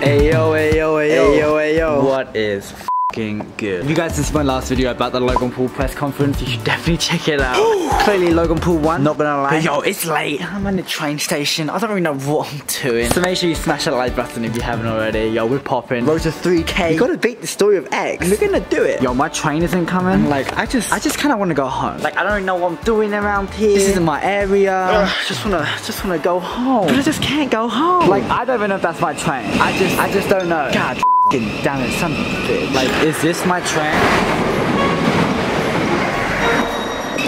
Hey yo, hey yo, hey yo, Hey yo, hey. What is good? If you guys didn't my last video about the Logan Paul press conference, you should definitely check it out. Clearly Logan Paul won, not gonna lie. But yo, it's late. I'm in the train station. I don't really know what I'm doing. So make sure you smash that like button if you haven't already. Yo, we're popping. Road to 3K. You gotta beat the story of X. We're gonna do it. Yo, my train isn't coming. Like, I just, I just kind of want to go home. Like, I don't even know what I'm doing around here. This isn't my area. Ugh, just wanna, just wanna go home. But I just can't go home. Like, I don't even know if that's my train. I just, I just don't know. God, f***ing damn it, son bitch. Like, is this my train?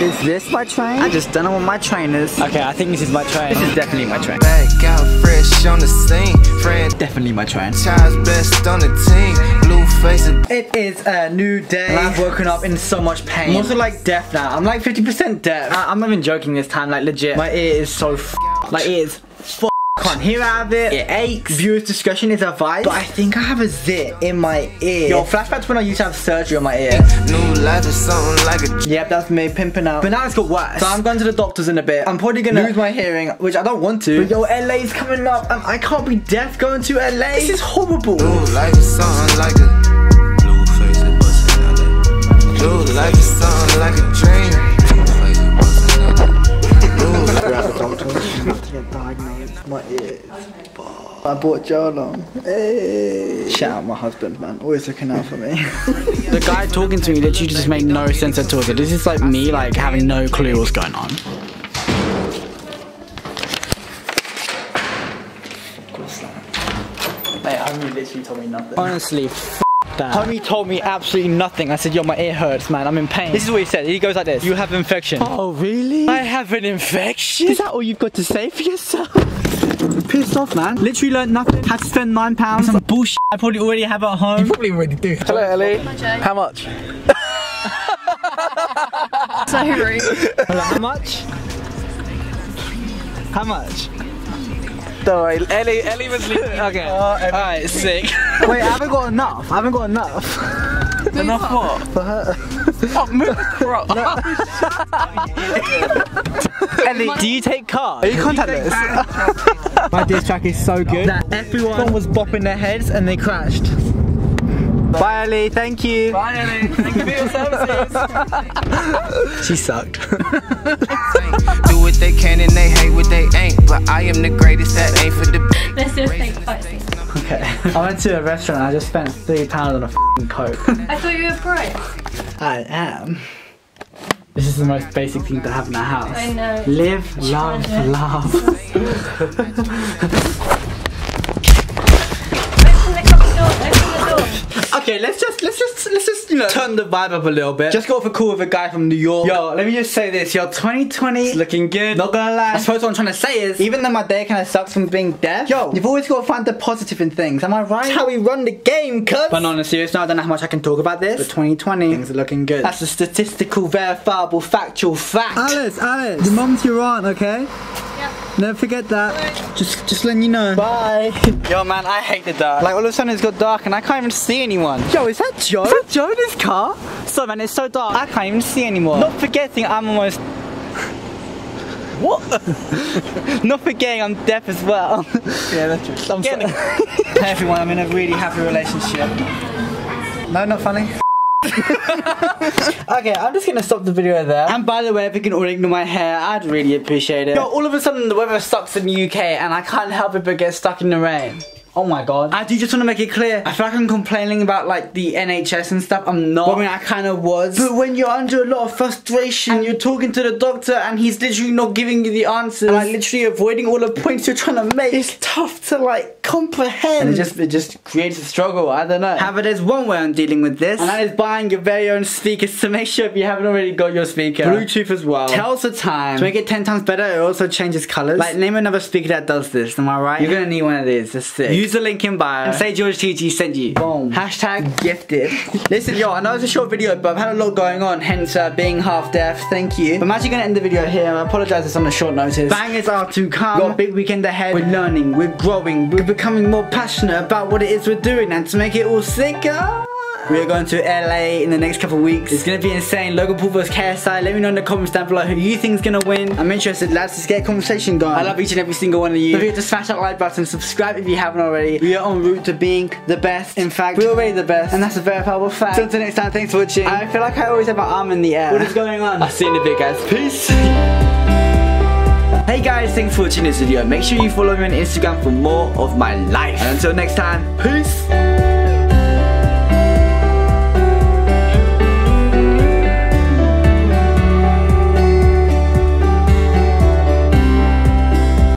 Is this my train? I just don't know what my train is. Okay, I think this is my train. This is definitely my train. Back out fresh on the scene. Friend Definitely my train. Child's best on the team. Blue face and It is a new day. And I've woken up in so much pain. I'm also like deaf now. I'm like 50% deaf. I- I'm not even joking this time. Like legit, my ear is so f- like it is f- Can't hear out of it. It aches. Viewers discretion is advised. But I think I have a zit in my ear. Yo, flashbacks when I used to have surgery on my ear. new life is something like a Yep, that's me pimping out. But now it's got worse. So I'm going to the doctors in a bit. I'm probably gonna lose my hearing, which I don't want to. But yo, LA's coming up, and I can't be deaf going to LA. This is horrible. Blue life is something like a blue face and bustin' out that. Life is something like a dream. My ears. I bought Joe along. Hey. Shout out my husband, man. Always looking out for me. the guy talking to me literally just made no sense at all. So this is like me like having no clue what's going on. Mate, homie literally told me nothing. Honestly, f that. Homie told me absolutely nothing. I said, yo, my ear hurts, man. I'm in pain. This is what he said. He goes like this. You have infection. Oh, really? I have an infection? Is that all you've got to say for yourself? Pissed off, man. Literally learned nothing. Had to spend nine pounds. Some bullshit I probably already have at home. You probably already do. Hello, Ellie. How much? So rude. How much? How much? Don't worry, Ellie, Ellie was leaving. okay. Oh, Alright, sick. Wait, I haven't got enough. I haven't got enough. Enough what? For her. oh, move bro. Ellie, do you take cards? Are you contactless? My diss track is so good that everyone was bopping their heads and they crashed. Bye Ellie, thank you. Bye, Ellie. Thank you for your services. She sucked. Do what they can and they hate what they ain't. But I am the greatest that ain't for the Let's just take five okay. I went to a restaurant and I just spent three pounds on a f***ing coke. I thought you were broke. I am. This is the most basic thing to have in a house. I know. Live, love, love. Okay, let's just let's just let's just you know turn the vibe up a little bit. Just go for cool with a guy from New York. Yo, let me just say this, yo, 2020 is looking good. Not gonna lie. I suppose what I'm trying to say is, even though my day kind of sucks from being deaf, yo, you've always got to find the positive in things. Am I right? That's how we run the game, cuz. But on a serious note, I don't know how much I can talk about this. But 2020, things are looking good. That's a statistical, verifiable, factual fact. Alice, Alice, your mum's your aunt, okay? Never forget that. Just, just letting you know. Bye. Yo, man, I hate the dark. Like all of a sudden it's got dark and I can't even see anyone. Yo, is that Joe? Is that Joe in his car? So, man, it's so dark. I can't even see anymore. Not forgetting I'm almost. What? Not forgetting I'm deaf as well. Yeah, that's true. I'm Getting- hey everyone, I'm in a really happy relationship. No, not funny. okay, I'm just gonna stop the video there. And by the way, if you can all ignore my hair, I'd really appreciate it. Yo, all of a sudden the weather sucks in the UK and I can't help it but get stuck in the rain. Oh my god. I do just want to make it clear. I feel like I'm complaining about like the NHS and stuff. I'm not. I mean, I kind of was. But when you're under a lot of frustration, and you're talking to the doctor and he's literally not giving you the answers, and like literally avoiding all the points you're trying to make, it's tough to like comprehend. And it just it just creates a struggle. I don't know. However, there's one way I'm dealing with this, and that is buying your very own speakers. So make sure if you haven't already got your speaker, Bluetooth as well. Tells the time. To make it ten times better, it also changes colors. Like name another speaker that does this. Am I right? You're gonna need one of these. That's sick. Use the link in bio and say George TG sent you. Boom. Hashtag gifted. Listen, yo, I know it's a short video, but I've had a lot going on, hence uh, being half deaf. Thank you. I'm actually gonna end the video here. I apologize it's on a short notice. Bangers are to come. Got a big weekend ahead. We're learning, we're growing, we're becoming more passionate about what it is we're doing, and to make it all sicker. We are going to LA in the next couple weeks. It's gonna be insane. Logan Paul vs KSI. Let me know in the comments down below who you think is gonna win. I'm interested, lads. Let's get a conversation going. I love each and every single one of you. Don't forget to smash that like button, subscribe if you haven't already. We are en route to being the best. In fact, we're already the best, and that's a verifiable fact. So until next time, thanks for watching. I feel like I always have my arm in the air. What is going on? I'll see you in a bit, guys. Peace. Hey guys, thanks for watching this video. Make sure you follow me on Instagram for more of my life. And until next time, peace.